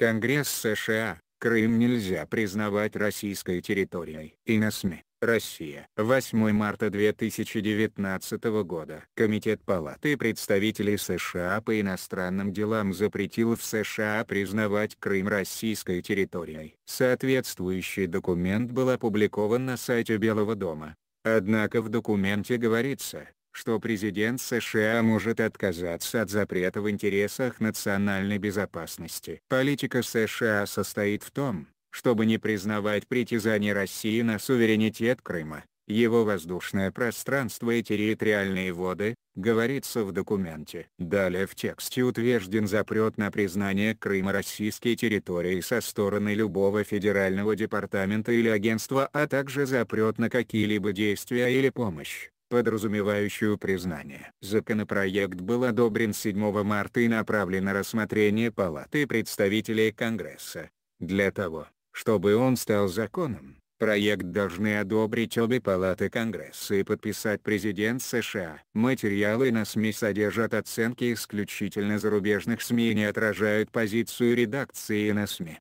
Конгресс США, Крым нельзя признавать российской территорией. И на СМИ. Россия. 8 марта 2019 года. Комитет Палаты представителей США по иностранным делам запретил в США признавать Крым российской территорией. Соответствующий документ был опубликован на сайте Белого дома. Однако в документе говорится, что президент США может отказаться от запрета в интересах национальной безопасности. Политика США состоит в том, чтобы не признавать притязание России на суверенитет Крыма, его воздушное пространство и территориальные воды, говорится в документе. Далее в тексте утвержден запрет на признание Крыма российской территорией со стороны любого федерального департамента или агентства а также запрет на какие-либо действия или помощь подразумевающую признание. Законопроект был одобрен 7 марта и направлен на рассмотрение Палаты представителей Конгресса. Для того, чтобы он стал законом, проект должны одобрить обе палаты Конгресса и подписать президент США. Материалы на СМИ содержат оценки исключительно зарубежных СМИ и не отражают позицию редакции на СМИ.